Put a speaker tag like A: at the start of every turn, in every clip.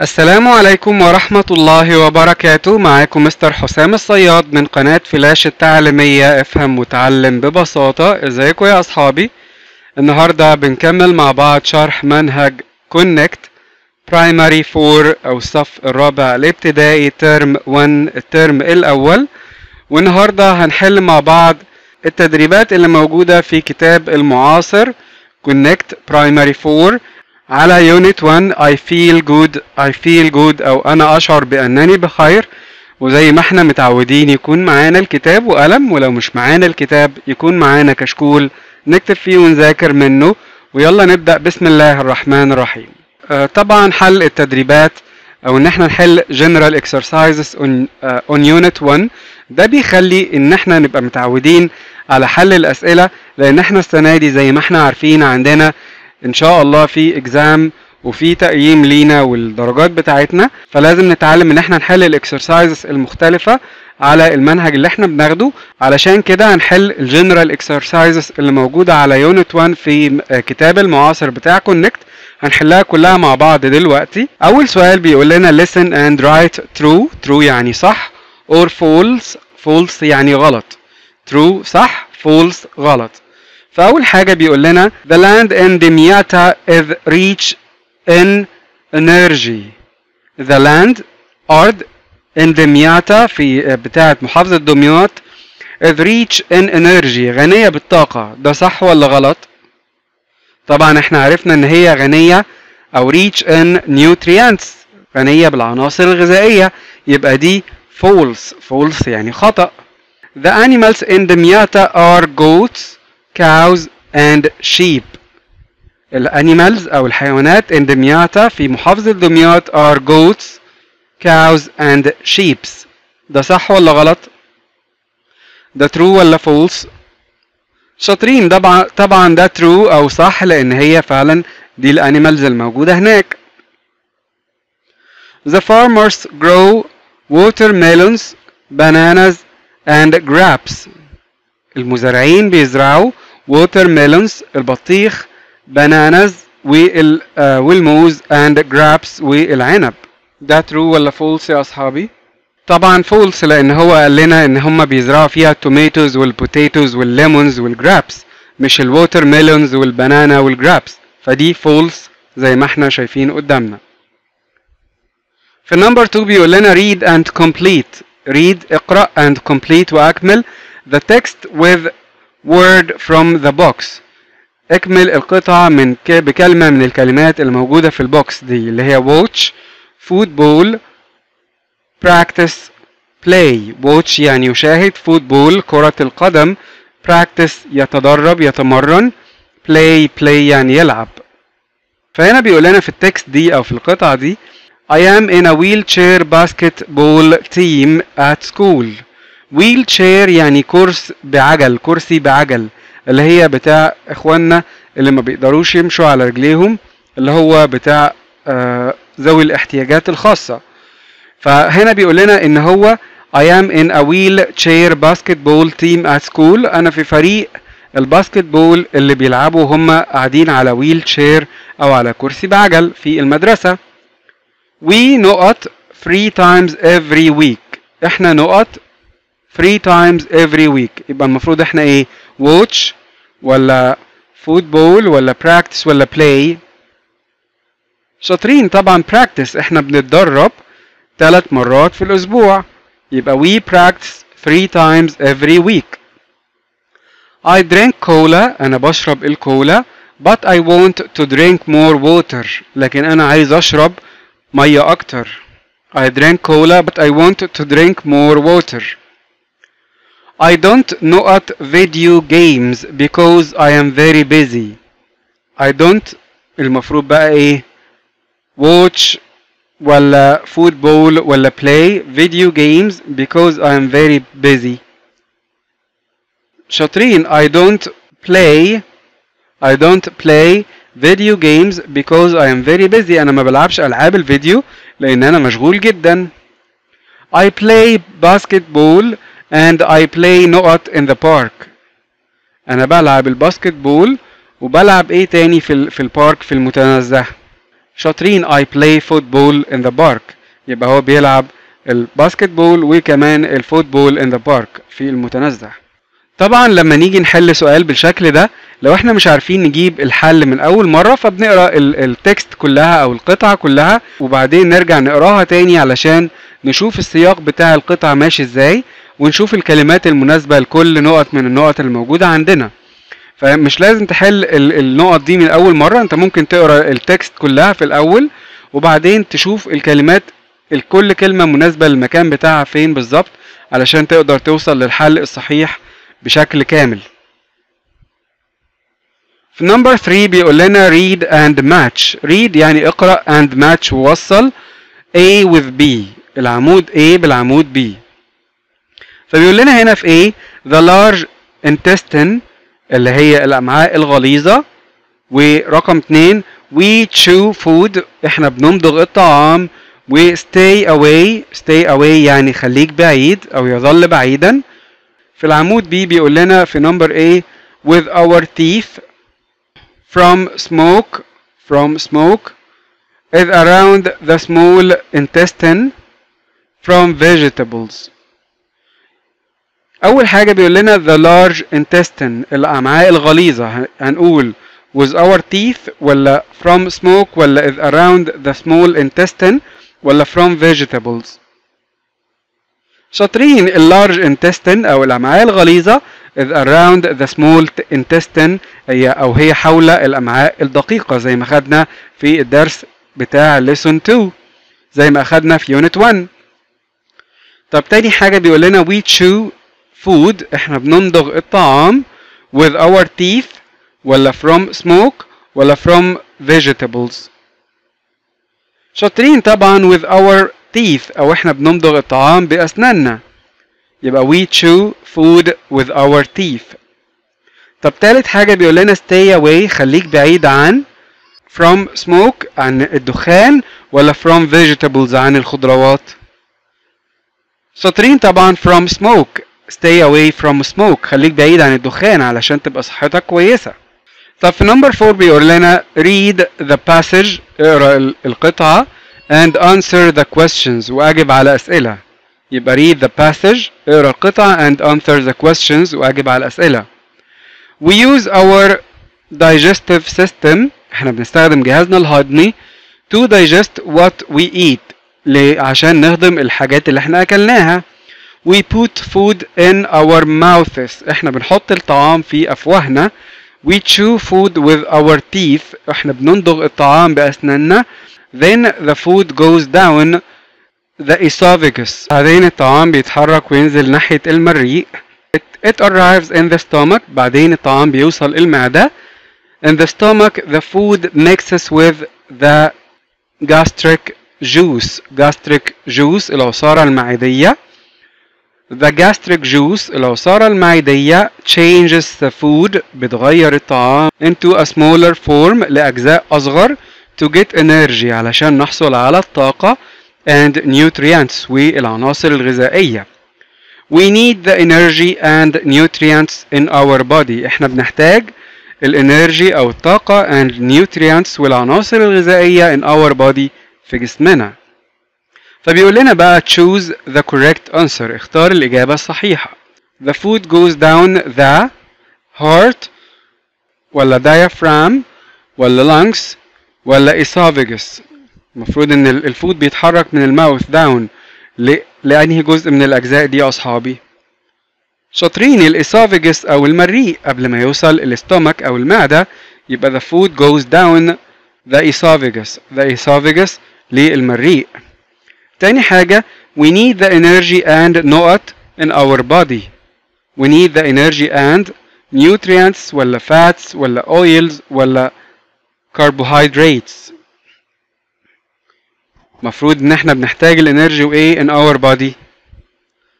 A: السلام عليكم ورحمة الله وبركاته. معاكم مستر حسام الصياد من قناة فلاش التعليمية إفهم وتعلم ببساطة. إزيكم يا أصحابي؟ النهاردة بنكمل مع بعض شرح منهج Connect Primary 4 أو الصف الرابع الابتدائي term 1 الترم الأول. والنهاردة هنحل مع بعض التدريبات اللي موجودة في كتاب المعاصر Connect Primary 4 على unit 1 I feel good I feel good أو أنا أشعر بأنني بخير. وزي ما إحنا متعودين يكون معانا الكتاب وقلم ولو مش معانا الكتاب يكون معانا كشكول نكتب فيه ونذاكر منه. ويلا نبدأ. بسم الله الرحمن الرحيم. آه طبعا حل التدريبات أو إن إحنا نحل general exercises on, uh, on unit 1 ده بيخلي إن إحنا نبقى متعودين على حل الأسئلة لأن إحنا السنة دي زي ما إحنا عارفين عندنا إن شاء الله في exam وفي تقييم لينا والدرجات بتاعتنا فلازم نتعلم إن إحنا نحل ال exercises المختلفة على المنهج اللي إحنا بناخده. علشان كده هنحل ال general exercises اللي موجودة على unit 1 في كتاب المعاصر بتاع Connect هنحلها كلها مع بعض دلوقتي. أول سؤال بيقول لنا listen and write true. true يعني صح or false. false يعني غلط. true صح false غلط. فأول حاجة بيقول لنا the land in Damiata is rich in energy. The land أرض in Damiata في بتاعة محافظة دمياط is rich in energy. غنية بالطاقة. ده صح ولا غلط؟ طبعا إحنا عرفنا إن هي غنية أو rich in nutrients. غنية بالعناصر الغذائية. يبقى دي false false يعني خطأ. The animals in Damiata are goats. Cows and sheep. الانيمالز أو الحيوانات in دمياطة في محافظة دمياط are goats cows and sheep ده صح ولا غلط؟ ده true ولا false شاطرين طبعا طبعا ده true أو صح لأن هي فعلا دي ال animals الموجودة هناك. The farmers grow watermelons, bananas and grapes. المزارعين بيزرعوا watermelons البطيخ bananas وال آه والموز and grapes والعنب ده true ولا false يا اصحابي طبعا false لأن هو قال لنا ان هم بيزرعوا فيها ال tomatoes وال potatoes وال lemons وال grapes مش ال watermelons وال banana وال grapes فدي false زي ما إحنا شايفين قدامنا في number 2 بيقول لنا read and complete. Read اقرأ and complete واكمل the text with word from the box. اكمل القطعة من ك... بكلمة من الكلمات اللي موجودة في ال box دي اللي هي watch football practice play. watch يعني يشاهد football كرة القدم practice يتدرب يتمرن play play يعني يلعب. فهنا بيقول لنا في التكست دي أو في القطعة دي I am in a wheelchair basketball team at school. ويل تشير يعني كرس بعجل كرسي بعجل اللي هي بتاع إخواننا اللي ما بيقدروش يمشوا على رجليهم اللي هو بتاع آه ذوي الاحتياجات الخاصة. فهنا بيقول لنا إن هو I am in a wheelchair basketball team at school. أنا في فريق الباسكت بول اللي بيلعبوا هم قاعدين على ويل أو على كرسي بعجل في المدرسة. We نقط three times every week. إحنا نقط 3 times every week يبقى المفروض احنا ايه watch ولا football ولا practice ولا play شاطرين طبعا practice احنا بنتدرب ثلاث مرات في الاسبوع يبقى we practice 3 times every week I drink cola انا بشرب الكولا but I want to drink more water لكن انا عايز اشرب ميه اكتر I drink cola but I want to drink more water I don't not video games because I am very busy. I don't المفروض بقى ايه watch ولا football ولا play video games because I am very busy. شاطرين I don't play I don't play video games because I am very busy أنا ما بلعبش ألعاب الفيديو لأن أنا مشغول جدا. I play basketball and I play نقط in the park. أنا بلعب ال basketball وبلعب إيه تاني في ال في ال park في المتنزه؟ شاطرين I play football in the park. يبقى هو بيلعب ال basketball وكمان ال football in the park في المتنزه. طبعا لما نيجي نحل سؤال بالشكل ده لو إحنا مش عارفين نجيب الحل من أول مرة فبنقرأ ال- ال text كلها أو القطعة كلها وبعدين نرجع نقراها تاني علشان نشوف السياق بتاع القطعة ماشي إزاي. ونشوف الكلمات المناسبة لكل نقط من النقط الموجودة عندنا. فمش لازم تحل ال- النقط دي من أول مرة. انت ممكن تقرأ ال text كلها في الأول وبعدين تشوف الكلمات الكل كلمة مناسبة للمكان بتاعها فين بالظبط علشان تقدر توصل للحل الصحيح بشكل كامل. في number 3 بيقول لنا read and match. read يعني اقرأ and match ووصل A with B. العمود A بالعمود B. فبيقول لنا هنا في A the large intestine اللي هي الأمعاء الغليظة ورقم 2 we chew food إحنا بنمضغ الطعام و stay away stay away يعني خليك بعيد أو يظل بعيدا في العمود B بيقول لنا في نمبر A with our teeth from smoke from smoke is around the small intestine from vegetables أول حاجة بيقول لنا the large intestine الأمعاء الغليظة. هنقول with our teeth ولا from smoke ولا is around the small intestine ولا from vegetables. شاطرين اللارج intestine أو الأمعاء الغليظة is around the small intestine هي أو هي حول الأمعاء الدقيقة زي ما خدنا في الدرس بتاع lesson 2 زي ما أخدنا في unit 1 طب تاني حاجة بيقول لنا we chew food إحنا بنمضغ الطعام with our teeth ولا from smoke ولا from vegetables. شاطرين طبعا with our teeth أو إحنا بنمضغ الطعام بأسناننا. يبقى we chew food with our teeth. طب تالت حاجة بيقول لنا stay away خليك بعيد عن from smoke عن الدخان ولا from vegetables عن الخضروات. شاطرين طبعا from smoke. Stay away from smoke. خليك بعيد عن الدخان علشان تبقى صحتك كويسة. طب في نمبر 4 بيقول لنا read the passage اقرأ ال- القطعة and answer the questions وأجب على أسئلة. يبقى read the passage اقرأ القطعة and answer the questions وأجب على الأسئلة we use our digestive system إحنا بنستخدم جهازنا الهضمي to digest what we eat؟ عشان نهضم الحاجات اللي إحنا أكلناها. we put food in our mouths احنا بنحط الطعام في أفواهنا we chew food with our teeth احنا بنندغ الطعام بأسناننا then the food goes down the esophagus بعدين الطعام بيتحرك وينزل ناحية المريء it, it arrives in the stomach بعدين الطعام بيوصل المعدة in the stomach the food mixes with the gastric juice gastric juice العصارة المعدية The gastric juice العصارة المعدية changes the food بتغير الطعام into a smaller form لأجزاء أصغر to get energy علشان نحصل على الطاقة and nutrients والعناصر الغذائية. We need the energy and nutrients in our body. إحنا بنحتاج الانرجي أو الطاقة and nutrients والعناصر الغذائية in our body في جسمنا. فبيقول لنا بقى choose the correct answer اختار الإجابة الصحيحة. The food goes down the heart ولا diaphragm ولا lungs ولا esophagus. المفروض إن ال- ال food بيتحرك من ال mouth down لأنهي جزء من الأجزاء دي يا أصحابي؟ شاطرين ال esophagus أو المريء. قبل ما يوصل ال stomach أو المعدة يبقى the food goes down the esophagus. The esophagus للمريء. تاني حاجة we need the energy and نقط in our body we need the energy and nutrients ولا fats ولا oils ولا carbohydrates مفروض ان إحنا بنحتاج ال energy وايه in our body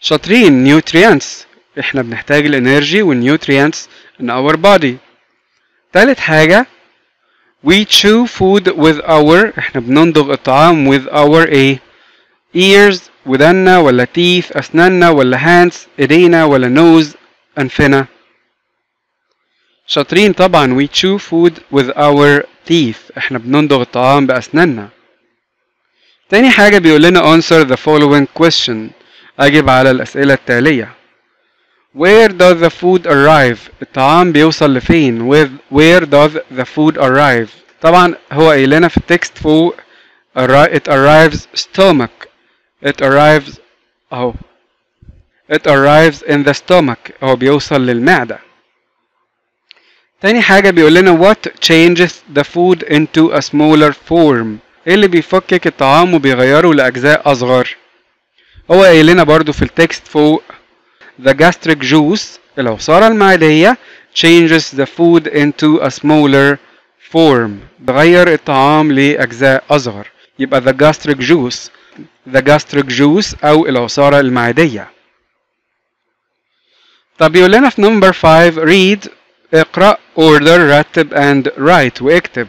A: شاطرين nutrients إحنا بنحتاج ال energy وال nutrients in our body تالت حاجة we chew food with our إحنا بنندغ الطعام with our إيه ears ودنا ولا teeth أسناننا ولا hands إيدينا ولا nose أنفنا شاطرين طبعا we chew food with our teeth. إحنا بنندغ الطعام بأسناننا تاني حاجة بيقول لنا answer the following question. أجب على الأسئلة التالية Where does the food arrive? الطعام بيوصل لفين with where does the food arrive? طبعا هو قايل لنا في التكست فوق arri- it arrives stomach. It arrives اهو it arrives in the stomach. هو بيوصل للمعدة. تاني حاجة بيقول لنا what changes the food into a smaller form. إيه اللي بيفكك؟ الطعام وبيغيره لأجزاء أصغر. هو قايل لنا برضو في التكست فوق the gastric juice العصارة المعدية changes the food into a smaller form. بغير الطعام لأجزاء أصغر. يبقى the gastric juice the gastric juice أو العصارة المعدية. طب يقول لنا في number 5 read اقرأ order رتب and write واكتب.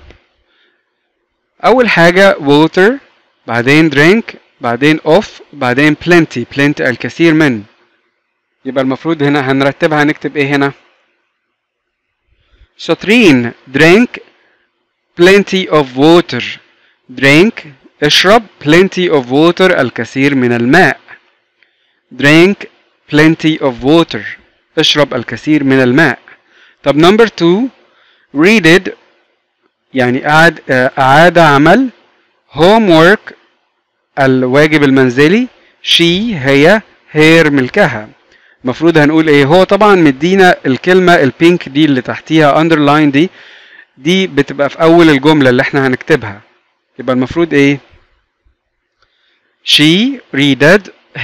A: أول حاجة water بعدين drink بعدين off بعدين plenty plenty الكثير من. يبقى المفروض هنا هنرتبها هنكتب إيه هنا؟ شاطرين. drink plenty of water. drink اشرب plenty of water الكثير من الماء. Drink plenty of water. اشرب الكثير من الماء. طب number two read it. يعني أعاد أعاد عمل. Homework الواجب المنزلي. She هي هير ملكها. المفروض هنقول إيه؟ هو طبعا مدينا الكلمة البينك دي اللي تحتيها underline دي. دي بتبقى في أول الجملة اللي إحنا هنكتبها. يبقى المفروض إيه؟ She read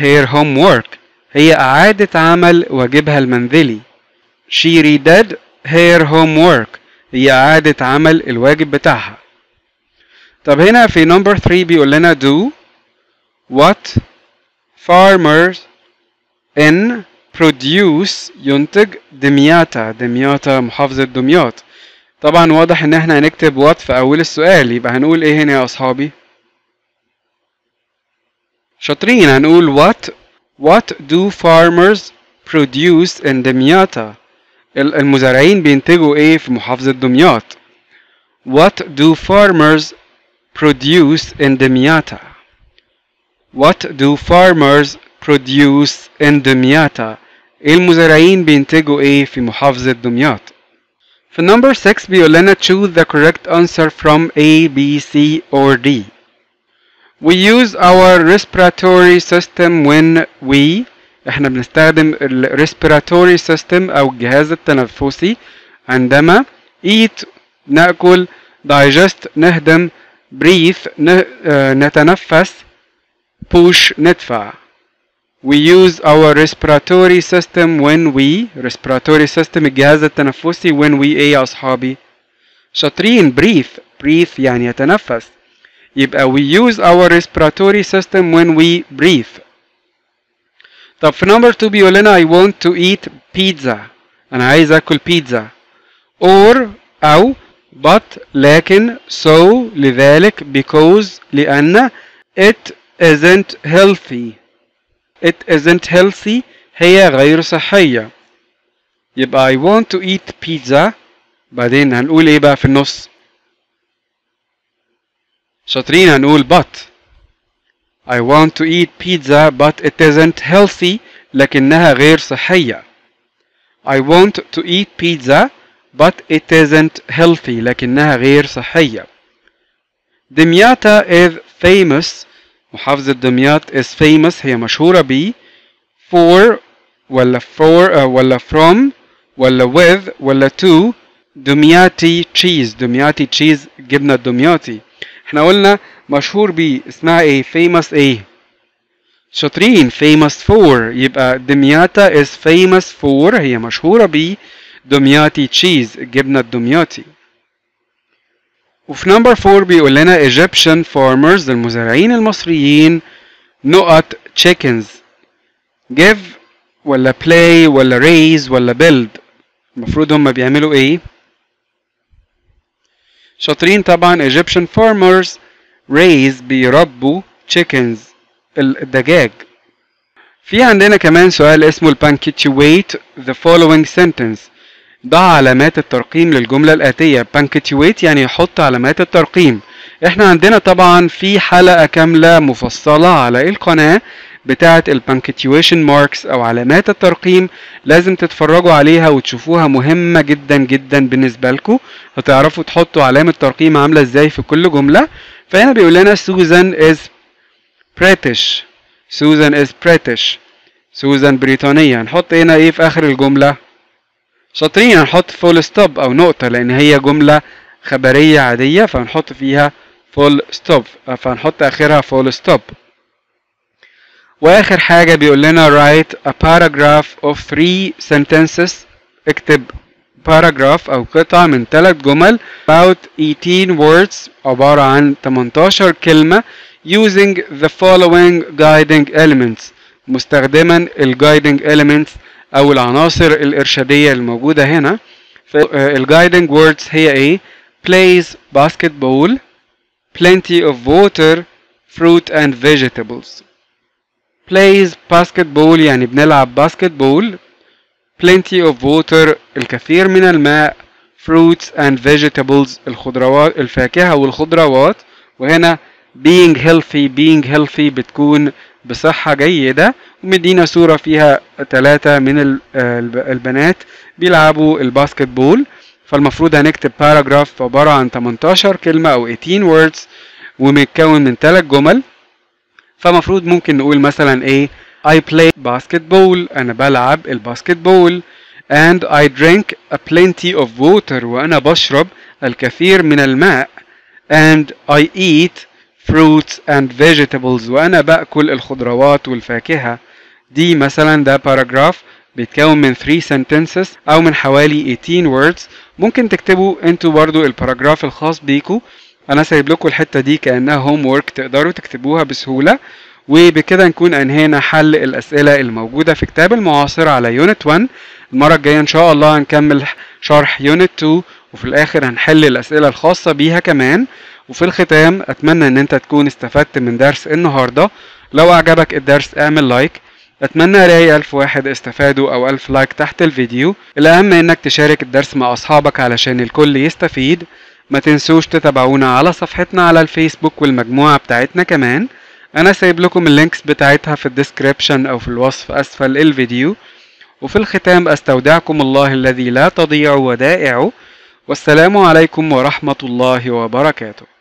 A: her homework. هي أعادت عمل واجبها المنزلي. She read her homework. هي أعادت عمل الواجب بتاعها. طب هنا في number 3 بيقول لنا do what farmers in produce ينتج دمياطة. دمياطة محافظة دمياط. طبعا واضح إن إحنا هنكتب what في أول السؤال. يبقى هنقول إيه هنا يا أصحابي؟ شاطرين هنقول what what do farmers produce in دمياطة المزارعين بينتجوا ايه في محافظة دمياط what do farmers produce in دمياطة what do farmers produce in دمياطة ايه المزارعين بينتجوا ايه في محافظة دمياط في number 6 بيقول لنا choose the correct answer from A, B, C or D We use our respiratory system when we احنا بنستخدم ال respiratory system او الجهاز التنفسي عندما eat ناكل digest نهضم breathe نتنفس push ندفع We use our respiratory system when we respiratory system الجهاز التنفسي when we ايه يا اصحابي شاطرين breathe breathe يعني يتنفس يبقى we use our respiratory system when we breathe طب في number 2 بيقول لنا I want to eat pizza أنا عايز آكل بيتزا or أو but لكن so لذلك because لأن it isn't healthy it isn't healthy هي غير صحية يبقى I want to eat pizza بعدين هنقول ايه بقى في النص شاطرين هنقول but I want to eat pizza but it isn't healthy لكنها غير صحية. I want to eat pizza but it isn't healthy لكنها غير صحية. دمياطة is famous. محافظة دمياط is famous. هي مشهورة ب for ولا for uh, ولا from ولا with ولا to. دمياطي تشيز دمياطي تشيز جبنة الدمياطي إحنا قلنا مشهور بيه اسمها إيه؟ famous إيه شاطرين famous for يبقى دمياطة is famous for هي مشهورة ب دمياطي cheese الجبنة الدمياطي. وفي number 4 بيقول لنا Egyptian farmers المزارعين المصريين نقط chickens. give ولا play ولا raise ولا build. المفروض هم بيعملوا إيه؟ شاطرين طبعا. Egyptian farmers raise بيربوا chickens الدجاج. في عندنا كمان سؤال اسمه punctuate the following sentence. ضع علامات الترقيم للجملة الآتية. Punctuate يعني يحط علامات الترقيم. إحنا عندنا طبعا في حلقة كاملة مفصلة على القناة. بتاعة ال punctuation marks أو علامات الترقيم لازم تتفرجوا عليها وتشوفوها مهمة جدا جدا بالنسبة لكم. هتعرفوا تحطوا علامة ترقيم عاملة إزاي في كل جملة. فهنا بيقول لنا سوزان is British. سوزان is British. سوزان بريطانية هنحط هنا إيه في آخر الجملة؟ شاطرين هنحط full stop أو نقطة لأن هي جملة خبرية عادية فهنحط فيها full stop فهنحط آخرها full stop واخر حاجة بيقول لنا write a paragraph of three sentences اكتب paragraph أو قطعة من ثلاث جمل about 18 words عبارة عن 18 كلمة using the following guiding elements مستخدما ال guiding elements أو العناصر الارشادية الموجودة هنا ال guiding words هي إيه plays basketball plenty of water fruit and vegetables plays basketball يعني بنلعب باسكتبول plenty of water الكثير من الماء fruits and vegetables الخضروات الفاكهة والخضروات. وهنا being healthy being healthy بتكون بصحة جيدة. ومدينا صورة فيها ثلاثة من البنات بيلعبوا الباسكتبول فالمفروض هنكتب باراجراف عبارة عن 18 كلمة أو 18 words. ومتكون من ثلاث جمل. فمفروض ممكن نقول مثلا إيه I play basketball أنا بلعب الباسكتبول and I drink a plenty of water وأنا بشرب الكثير من الماء and I eat fruits and vegetables وأنا بأكل الخضروات والفاكهة. دي مثلا ده باراجراف بيتكون من 3 sentences أو من حوالي 18 words. ممكن تكتبوا أنتوا برضو ال paragraph الخاص بيكو أنا سايب لكم الحتة دي كأنها homework تقدروا تكتبوها بسهولة وبكده نكون أنهينا حل الأسئلة الموجودة في كتاب المعاصر على unit 1 المرة الجاية إن شاء الله هنكمل شرح unit 2 وفي الآخر هنحل الأسئلة الخاصة بيها كمان. وفي الختام أتمنى إن أنت تكون استفدت من درس النهارده. لو أعجبك الدرس اعمل like أتمنى ألاقي ألف واحد استفادوا أو ألف like تحت الفيديو. الأهم إنك تشارك الدرس مع أصحابك علشان الكل يستفيد. ما تنسوش تتابعونا على صفحتنا على الفيسبوك والمجموعة بتاعتنا كمان. أنا سايب لكم ال links بتاعتها في ال description أو في الوصف أسفل الفيديو. وفي الختام أستودعكم الله الذي لا تضيع ودائعه. والسلام عليكم ورحمة الله وبركاته.